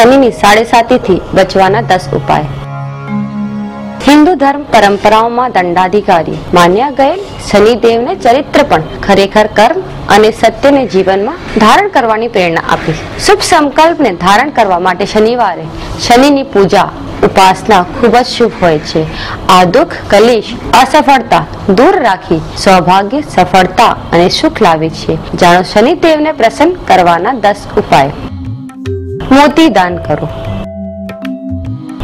શનિની સાડેસાતીથી બચવાના દસ ઉપાય. હિન્દુ ધર્મ પરંપરાઓમાં દંડાધિકારી માન્યા ગયેલ શનિદેવને ચરિત્ર પણ ખરેખર કર્મ અને સત્યને જીવનમાં ધારણ કરવાની પ્રેરણા આપી. શુભ સંકલ્પને ધારણ કરવા માટે શનિવારે શનિની પૂજા ઉપાસના ખૂબ જ શુભ હોય છે. આ દુઃખ, કલેશ, અસફળતા દૂર રાખી સૌભાગ્ય, સફળતા અને સુખ લાવે છે. જાણો શનિદેવને પ્રસન્ન કરવાના દસ ઉપાય. મોતી દાન કરો.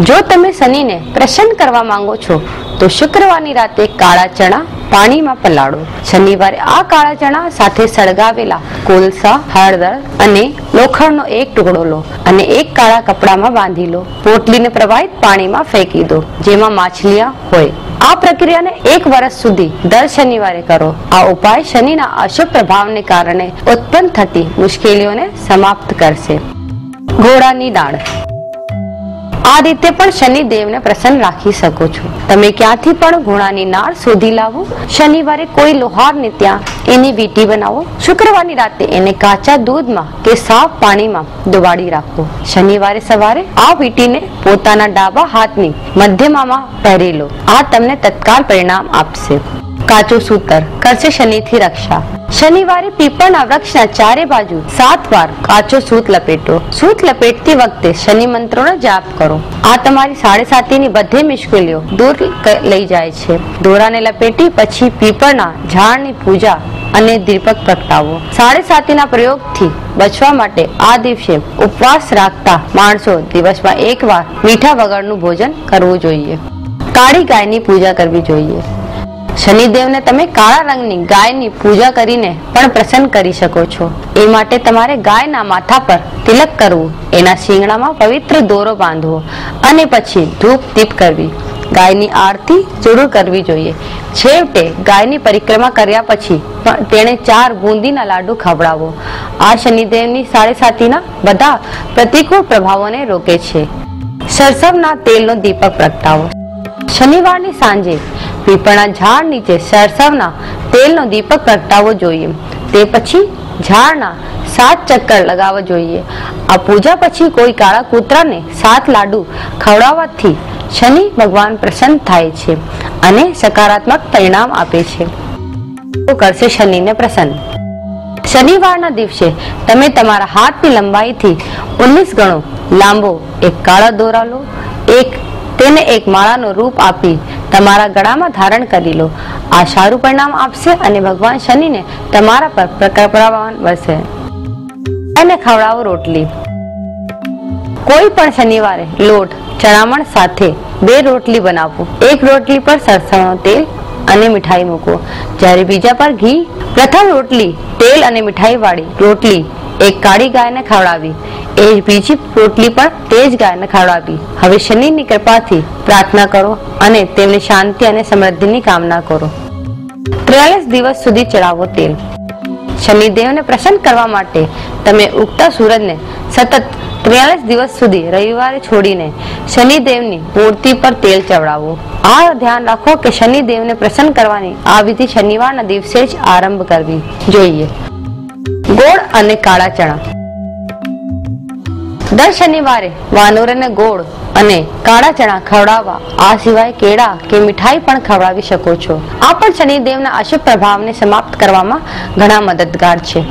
જો તમે શનિને પ્રસન્ન કરવા માંગો છો, તો શુક્રવારની રાતે કાળા ચણા પાણીમાં પલાળો. શનિવારે આ કાળા ચણા સાથે સળગાવેલા કોલસા, હળદર અને લોખંડનો એક ટુકડો લો અને એક કાળા કપડામાં બાંધી લો. પોટલીને પ્રવાહિત પાણીમાં ફેંકી દો, જેમાં માછલીયા હોય. આ પ્રક્રિયાને એક વર્ષ સુધી દર શનિવારે કરો. આ ઉપાય શનિના અશુભ પ્રભાવને કારણે ઉત્પન્ન થતી મુશ્કેલીઓને સમાપ્ત કરશે. ઘોડાની દાળ. આ રીતે પણ શનિદેવને પ્રસન્ન રાખી શકો છો. તમે ક્યાંથી પણ ઘોડાની નાળ શોધી લાવો. શનિવારે કોઈ લોહારને ત્યાં એની વીટી બનાવો. શુક્રવારની રાતે એને કાચા દૂધમાં કે સાફ પાણીમાં ડુબાડી રાખો. શનિવારે સવારે આ વીટીને પોતાના ડાબા હાથની મધ્યમાં પહેરી લો. આ તમને તત્કાલ પરિણામ આપશે. કાચું સૂતર, કરશે શનિથી રક્ષા. શનિવારે પીપળના વૃક્ષના ચારે બાજુ સાત વાર કાચો સૂત લપેટો. સૂત લપેટતી વખતે શનિ મંત્રોનો જાપ કરો. આ તમારી સાડે સાતીની બધી મુશ્કેલીઓ દૂર લઈ જાય છે. દોરાને લપેટી, પછી પીપળના ઝાડની પૂજા અને દીપક પ્રગટાવો. સાડે સાતીના પ્રયોગથી બચવા માટે આ દિવસે ઉપવાસ રાખતા માણસો દિવસમાં એકવાર મીઠા વગરનું ભોજન કરવું જોઈએ. કાળી ગાયની પૂજા કરવી જોઈએ. શનિદેવને તમે કાળા રંગની ગાયની પૂજા કરીને પણ પ્રસન્ન કરી શકો છો. એ માટે તમારે ગાયના માથા પર તિલક કરવું, એના શિંગડામાં પવિત્ર દોરો બાંધવો અને પછી ધૂપ દીપ કરવી. ગાયની આરતી જરૂર કરવી જોઈએ. છેવટે ગાયની પરિક્રમા કર્યા પછી તેણે ચાર બુંદીના લાડુ ખવડાવો. આ શનિદેવની સાડે સાતીના બધા પ્રતિકૂળ પ્રભાવોને રોકે છે. સરસવના તેલનો દીપક પ્રગટાવો. શનિવારની સાંજે પીપળના ઝાડ નીચે સરસવના તેલનો દીપક પ્રગટાવવો જોઈએ. તે પછી ઝાડના સાત ચક્કર લગાવવા જોઈએ. આ પૂજા પછી કોઈ કાળા કૂતરાને સાત લાડુ ખવડાવવાથી શનિ ભગવાન પ્રસન્ન થાય છે અને સકારાત્મક પરિણામ આપે છે. તો કરશે શનિને પ્રસન્ન. શનિવારના દિવસે તમે તમારા હાથની લંબાઈથી ઉન્નીસ ગણો લાંબો એક કાળા દોરા લો. એક તેને એક માળાનું રૂપ આપી તમારા ગળામાં ધારણ કરી લો. આ સારું પરિણામ આપશે અને ભગવાન શનિને તમારા પર પ્રકૃપાવાન વરસે. અને ખવડાવો રોટલી. કોઈ પણ શનિવારે લોટ, ચણામણ સાથે બે રોટલી બનાવો. એક રોટલી પર સરસવનું તેલ અને મીઠાઈ મૂકો. જ્યારે બીજા પર ઘી, પ્રથમ રોટલી તેલ અને મીઠાઈ વાળી રોટલી એક કાળી ગાયને ખવડાવી. એ બીજી રોટલી પણ તે જ ગાયને ખવડાવી. હવે શનિની કૃપાથી પ્રાર્થના કરો અને તેમની શાંતિ અને સમૃદ્ધિની કામના કરો. ત્રેયાલીસ દિવસ સુધી ચડાવો તેલ. શનિદેવને પ્રસન્ન કરવા માટે તમે ઉગતા સૂરજને સતત ત્રેયાલીસ દિવસ સુધી રવિવારે છોડીને શનિદેવની મૂર્તિ પર તેલ ચવડાવો. આ ધ્યાન રાખો કે શનિદેવને પ્રસન્ન કરવાની આ વિધિ શનિવારના દિવસે જ આરંભ કરવી જોઈએ. ગોળ અને કાળા ચણા. દર શનિવારે વાનરોને ગોળ અને કાળા ચણા ખવડાવવા, આ સિવાય કેળા કે મીઠાઈ પણ ખવડાવી શકો છો. આ પણ શનિદેવના અશુભ પ્રભાવને સમાપ્ત કરવામાં ઘણા મદદગાર છે.